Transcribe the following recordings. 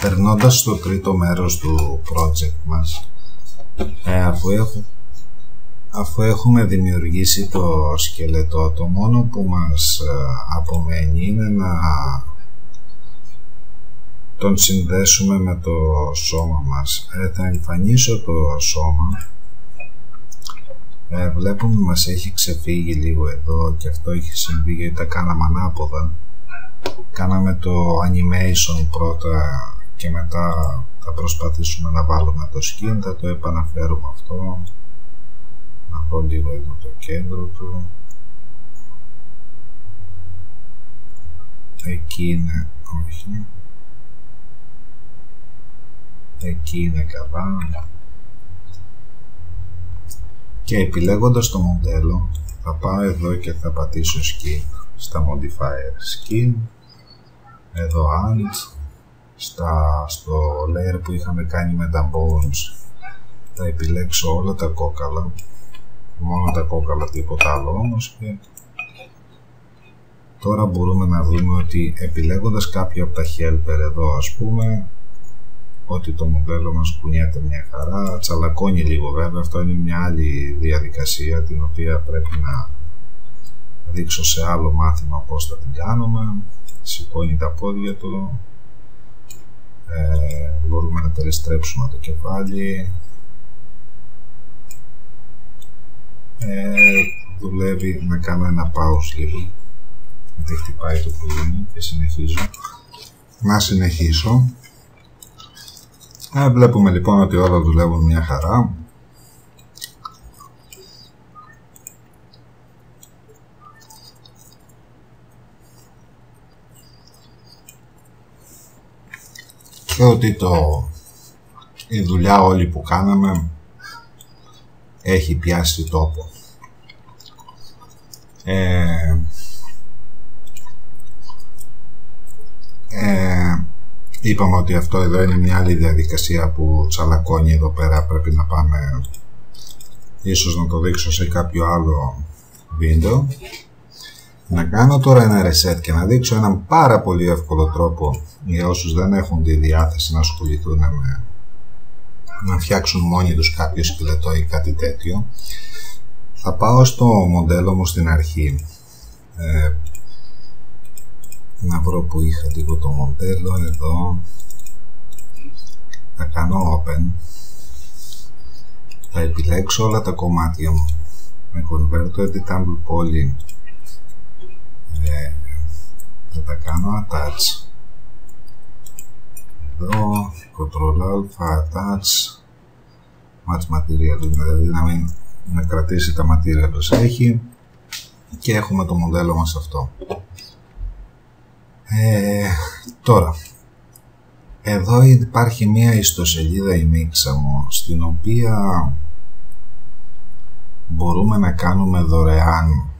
περνώντας στο τρίτο μέρος του project μας ε, αφού, έχω, αφού έχουμε δημιουργήσει το σκελετό το μόνο που μας ε, απομένει είναι να τον συνδέσουμε με το σώμα μας. Ε, θα εμφανίσω το σώμα. Ε, βλέπουμε μας έχει ξεφύγει λίγο εδώ και αυτό έχει συμβεί γιατί τα κάναμε ανάποδα. Κάναμε το animation πρώτα και μετά θα προσπαθήσουμε να βάλουμε το skin θα το επαναφέρουμε αυτό. Να πω λίγο εδώ το κέντρο του. Εκεί είναι όχι. Εκεί είναι καλά. Και επιλέγοντας το μοντέλο θα πάω εδώ και θα πατήσω skin στα modifier skin. Εδώ ant στα, στο layer που είχαμε κάνει με τα bones θα επιλέξω όλα τα κόκαλα μόνο τα κόκαλα τίποτα άλλο όμως. Και τώρα μπορούμε να δούμε ότι επιλέγοντας κάποιο από τα helper εδώ ας πούμε ότι το μοντέλο μας κουνιέται μια χαρά τσαλακώνει λίγο βέβαια αυτό είναι μια άλλη διαδικασία την οποία πρέπει να δείξω σε άλλο μάθημα πως θα την κάνουμε. Σηκώνει τα πόδια του ε, μπορούμε να περιστρέψουμε το κεφάλι. Ε, δουλεύει να κάνω ένα pause λίγο. Γιατί χτυπάει το πουλίνι και συνεχίζω. Να συνεχίσω. Ε, βλέπουμε λοιπόν ότι όλα δουλεύουν μια χαρά και ότι το, η δουλειά όλη που κάναμε έχει πιάσει τόπο. Ε, ε, είπαμε ότι αυτό εδώ είναι μια άλλη διαδικασία που τσαλακώνει εδώ πέρα πρέπει να πάμε ίσως να το δείξω σε κάποιο άλλο βίντεο να κάνω τώρα ένα reset και να δείξω έναν πάρα πολύ εύκολο τρόπο για όσους δεν έχουν τη διάθεση να ασχοληθούν με να φτιάξουν μόνοι τους κάποιο σκελετό ή κάτι τέτοιο. Θα πάω στο μοντέλο μου στην αρχή. Ε, να βρω που είχα λίγο το μοντέλο εδώ. Θα κάνω open. Θα επιλέξω όλα τα κομμάτια μου. Με convert editable poly ε, θα τα κάνω attach. Εδώ control alpha attach. Match material δηλαδή να μην να κρατήσει τα material έχει. Και έχουμε το μοντέλο μας αυτό. Ε, τώρα εδώ υπάρχει μία ιστοσελίδα η μίξα μου στην οποία μπορούμε να κάνουμε δωρεάν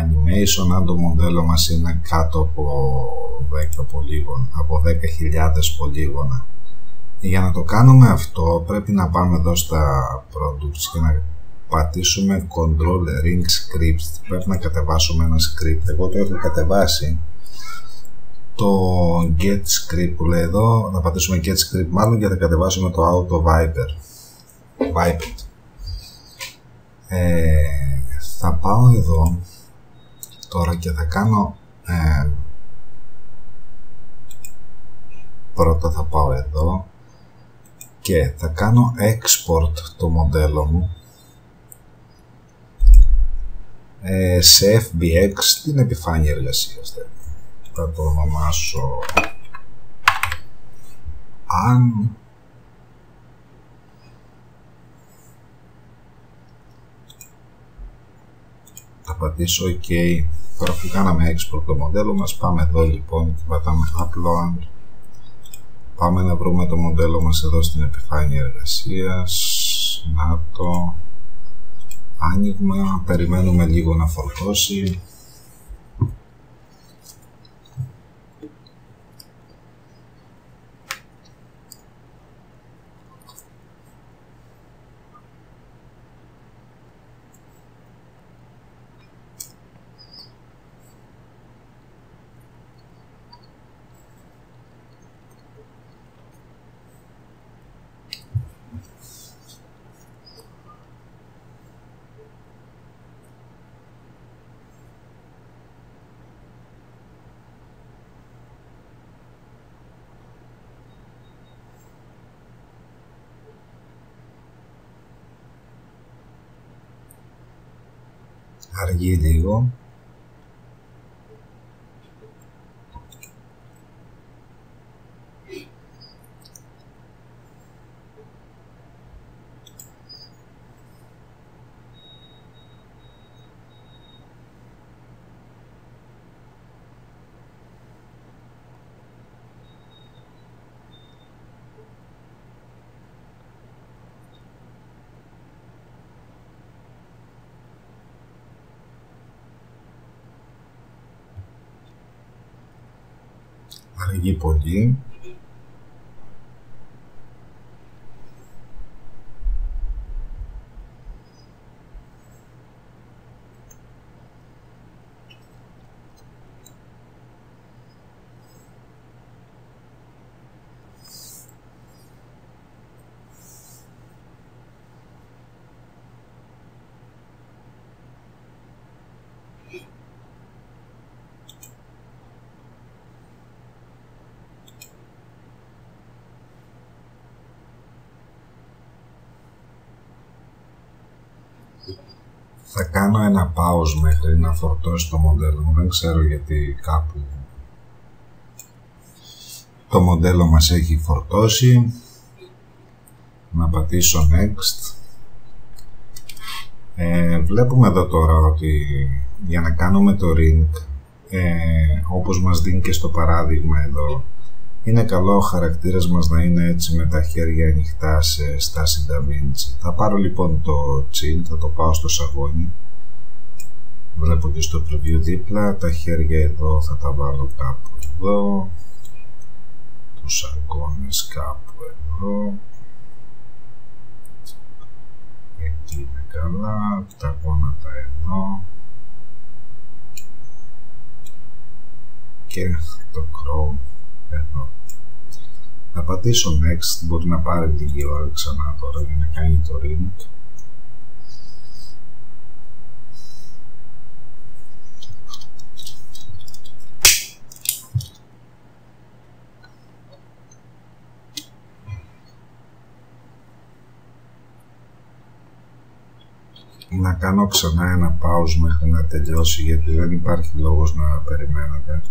animation αν το μοντέλο μας είναι κάτω από 10 πολύγωνα, από 10.000 πολύγωνα. Για να το κάνουμε αυτό πρέπει να πάμε εδώ στα products και να πατήσουμε control ring scripts. Πρέπει να κατεβάσουμε ένα script. Εγώ το έχω κατεβάσει το get script που λέει εδώ, να πατήσουμε get script μάλλον και θα κατεβάσουμε το auto viper. Viper. Ε, θα πάω εδώ τώρα και θα κάνω ε, πρώτα θα πάω εδώ και θα κάνω export το μοντέλο μου ε, σε FBX την επιφάνεια εργασίας θα το ονομάσω. Αν πατήσω OK τώρα που κάναμε export το μοντέλο μας πάμε εδώ λοιπόν και πατάμε upload. Πάμε να βρούμε το μοντέλο μας εδώ στην επιφάνεια εργασίας. Να το άνοιγμα περιμένουμε λίγο να φορτώσει αργεί λίγο αργεί πολύ θα κάνω ένα pause μέχρι να φορτώσει το μοντέλο μου. Δεν ξέρω γιατί κάπου το μοντέλο μας έχει φορτώσει. Να πατήσω next. Ε, βλέπουμε εδώ τώρα ότι για να κάνουμε το ring ε, όπως μας δίνει και στο παράδειγμα εδώ είναι καλό ο χαρακτήρας μας να είναι έτσι με τα χέρια ανοιχτά σε στάση Da Θα πάρω λοιπόν το chill, θα το πάω στο σαγόνι. Βλέπω και στο preview δίπλα, τα χέρια εδώ θα τα βάλω κάπου εδώ. Τους αγκώνες κάπου εδώ. Εκεί είναι καλά, τα γόνατα εδώ. Και το chrome εδώ. Θα πατήσω next, μπορεί να πάρει λίγη ώρα ξανά τώρα για να κάνει το ring. να κάνω ξανά ένα pause μέχρι να τελειώσει γιατί δεν υπάρχει λόγος να περιμένετε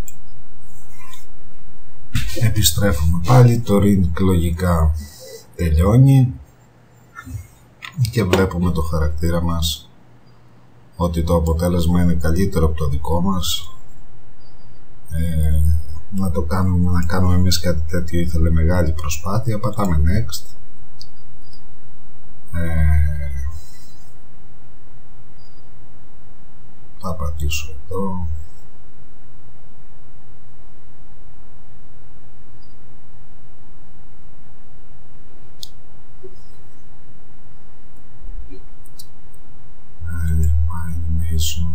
επιστρέφουμε πάλι το ring λογικά τελειώνει και βλέπουμε το χαρακτήρα μας ότι το αποτέλεσμα είναι καλύτερο από το δικό μας. Ε, να το κάνουμε να κάνουμε εμείς κάτι τέτοιο ήθελε μεγάλη προσπάθεια πατάμε next. Ε, θα πατήσω εδώ animation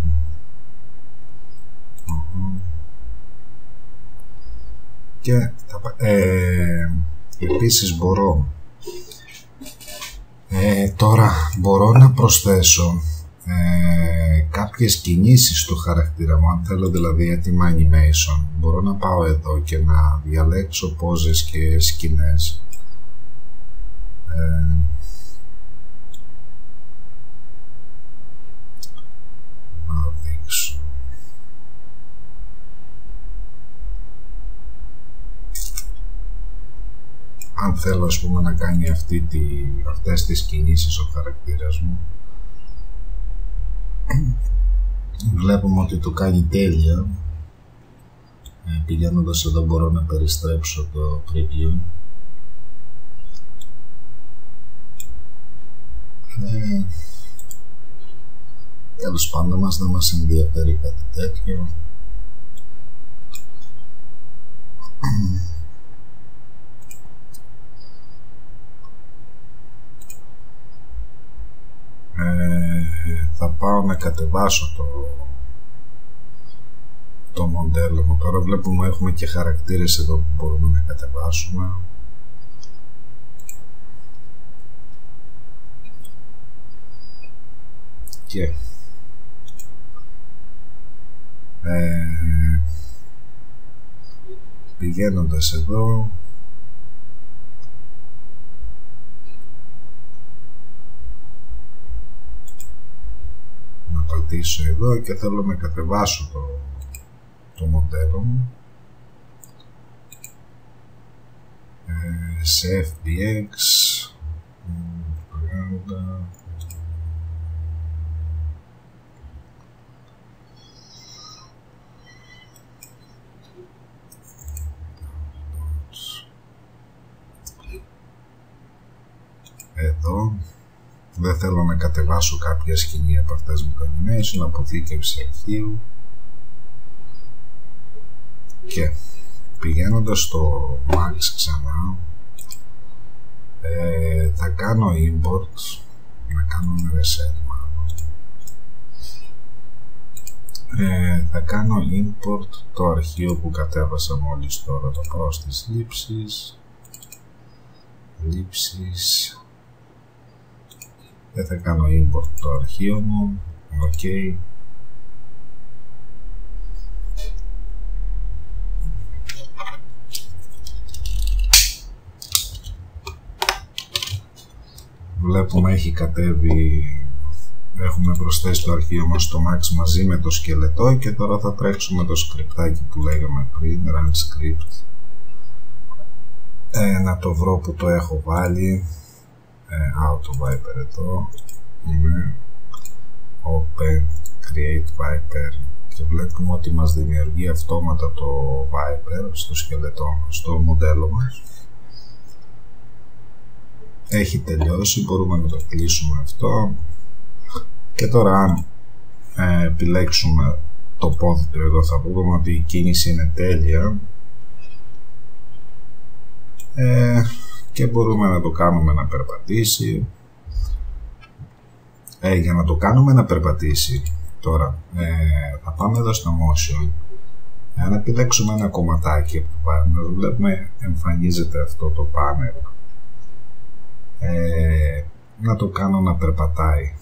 και ε, επίσης μπορώ. Ε, τώρα μπορώ να προσθέσω ε, κάποιες κινήσεις στο χαρακτήρα μου. Αν θέλω δηλαδή έτοιμα animation μπορώ να πάω εδώ και να διαλέξω πόζες και σκηνές ε, να δείξω αν θέλω ας πούμε να κάνει αυτή τη, αυτές τις κινήσεις ο χαρακτήρας μου. Βλέπουμε ότι το κάνει τέλεια. Ε, πηγαίνοντας εδώ μπορώ να περιστρέψω το preview. Ε, τέλος πάντων μας δεν μας ενδιαφέρει κάτι τέτοιο ε, θα πάω να κατεβάσω το το μοντέλο μου. Τώρα βλέπουμε έχουμε και χαρακτήρες εδώ που μπορούμε να κατεβάσουμε. Και ε, πηγαίνοντας εδώ πατήσω εδώ και θέλω να κατεβάσω το, το μοντέλο μου. Ε, σε FBX εδώ δεν θέλω να κατεβάσω κάποια σκηνή από αυτές με το animation αποθήκευση αρχείου. Και πηγαίνοντας στο Max ξανά ε, θα κάνω import να κάνω reset μάλλον. Ε, θα κάνω import το αρχείο που κατέβασα μόλις τώρα το πάω στις λήψεις. Λήψεις δεν θα κάνω import το αρχείο μου. Ok βλέπουμε έχει κατέβει. Έχουμε προσθέσει το αρχείο μας στο Max μαζί με το σκελετό και τώρα θα τρέξουμε το σκριπτάκι που λέγαμε πριν run script. Ε, να το βρω που το έχω βάλει ε, auto viper εδώ. Είναι open create viper. Και βλέπουμε ότι μας δημιουργεί αυτόματα το viper στο σκελετό στο μοντέλο μας. Έχει τελειώσει μπορούμε να το κλείσουμε αυτό. Και τώρα αν ε, επιλέξουμε το πόδι του εδώ θα πούμε ότι η κίνηση είναι τέλεια. Ε, και μπορούμε να το κάνουμε να περπατήσει. Ε, για να το κάνουμε να περπατήσει τώρα ε, θα πάμε εδώ στο motion. Αν επιλέξουμε ένα κομματάκι από το panel βλέπουμε εμφανίζεται αυτό το panel ε, να το κάνω να περπατάει.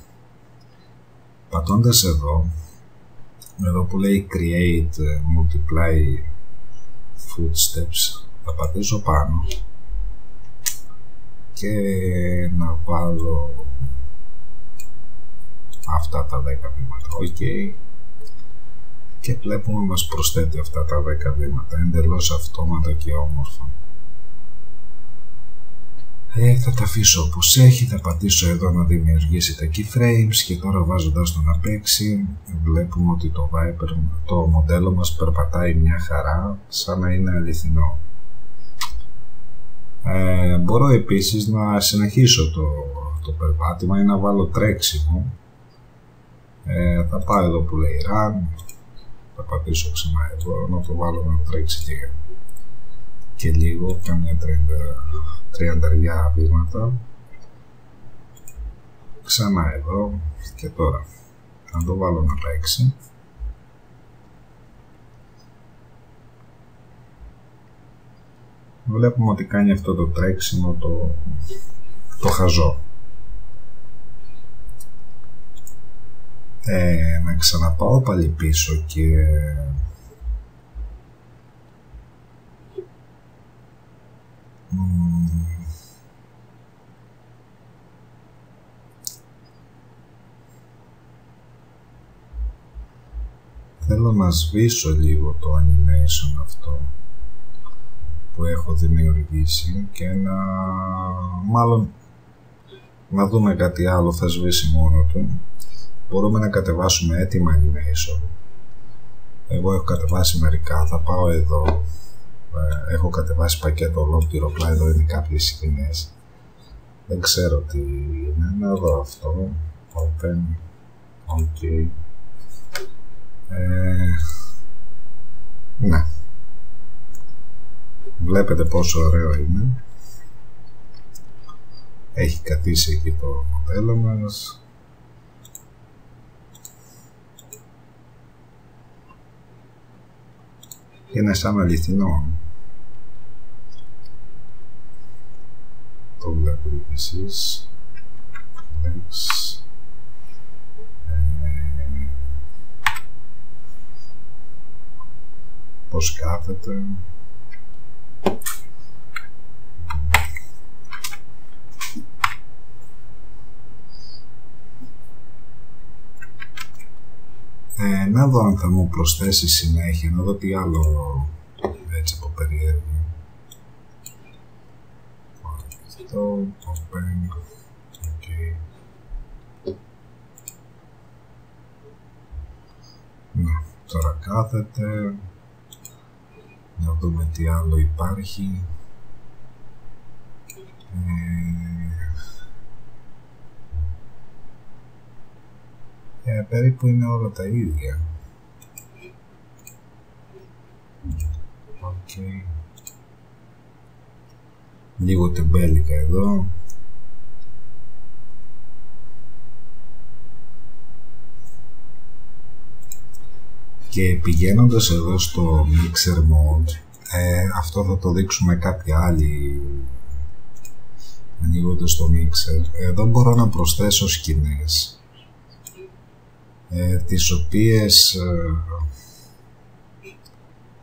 Πατώντας εδώ εδώ που λέει create multiply footsteps θα πατήσω πάνω και να βάλω αυτά τα 10 βήματα. Ok και βλέπουμε μας προσθέτει αυτά τα 10 βήματα. Εντελώς αυτόματα και όμορφα. Ε, θα τα αφήσω όπως έχει, θα πατήσω εδώ να δημιουργήσει τα keyframes και τώρα βάζοντας το να παίξει βλέπουμε ότι το Viper, το μοντέλο μας περπατάει μια χαρά σαν να είναι αληθινό. Ε, μπορώ επίσης να συνεχίσω το, το περπάτημα ή να βάλω τρέξιμο. Ε, θα πάω εδώ που λέει run, θα πατήσω ξανά εδώ, να το βάλω να τρέξει και, και λίγο, καμιά 30 τριανταριά βήματα. Ξανά εδώ και τώρα. Θα το βάλω να παίξει βλέπουμε ότι κάνει αυτό το τρέξιμο το, το χαζό. Ε, να ξαναπάω πάλι πίσω και Θέλω να σβήσω λίγο το animation αυτό που έχω δημιουργήσει και να μάλλον να δούμε κάτι άλλο θα σβήσει μόνο του. Μπορούμε να κατεβάσουμε έτοιμα animation εγώ έχω κατεβάσει μερικά θα πάω εδώ. Ε, έχω κατεβάσει πακέτο ολόκληρο απλά εδώ είναι κάποιες σκηνές. Δεν ξέρω τι είναι. Να δω αυτό. Open. Ok ε, ναι βλέπετε πόσο ωραίο είναι. Έχει καθίσει εκεί το μοντέλο μας. Είναι σαν αληθινό. Το βλέπετε κι εσείς. Ε, πως κάθεται Ε, να δω αν θα μου προσθέσει συνέχεια, να δω τι άλλο έτσι από περίεργο. Αυτό, open, ok. Να, τώρα κάθεται. Να δούμε τι άλλο υπάρχει. Ε, ε, περίπου είναι όλα τα ίδια. Okay. Λίγο τεμπέλικα εδώ. Και πηγαίνοντας εδώ στο Mixer Mode, ε, αυτό θα το δείξουμε κάποια άλλη ανοίγοντας το Mixer. Εδώ μπορώ να προσθέσω σκηνές, ε, τις οποίες ε,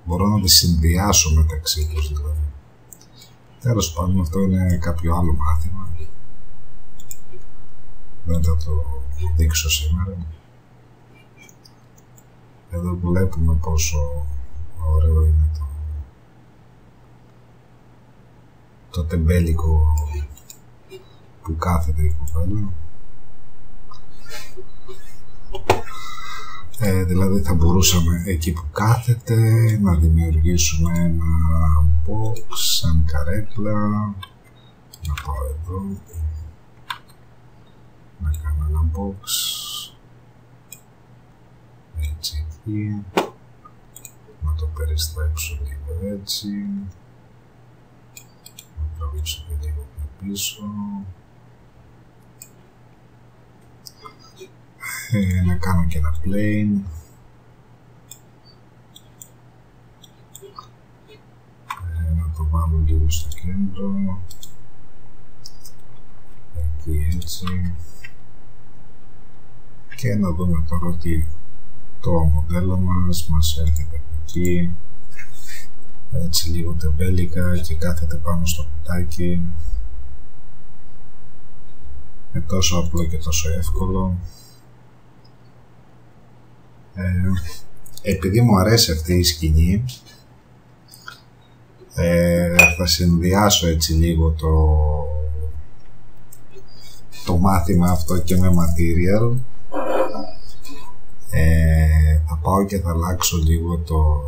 μπορώ να τις συνδυάσω μεταξύ τους δηλαδή. Τέλος πάντων αυτό είναι κάποιο άλλο μάθημα. Δεν θα το δείξω σήμερα. Εδώ βλέπουμε πόσο ωραίο είναι το, το τεμπέλικο που κάθεται η κοπέλα. Ε, δηλαδή θα μπορούσαμε εκεί που κάθεται να δημιουργήσουμε ένα box σαν καρέκλα. Να πάω εδώ. Να κάνω ένα box. Έτσι εκεί. Να το περιστρέψω λίγο έτσι. Να τραβήξω και λίγο πιο πίσω ε, να κάνω και ένα plane. Ε, να το βάλω λίγο στο κέντρο. Εκεί έτσι. Και να δούμε τώρα ότι το μοντέλο μας. Μας έρχεται από εκεί. Έτσι λίγο τεμπέλικα και κάθεται πάνω στο κουτάκι. Είναι τόσο απλό και τόσο εύκολο ε, επειδή μου αρέσει αυτή η σκηνή ε, θα συνδυάσω έτσι λίγο το το μάθημα αυτό και με material. Ε, θα πάω και θα αλλάξω λίγο το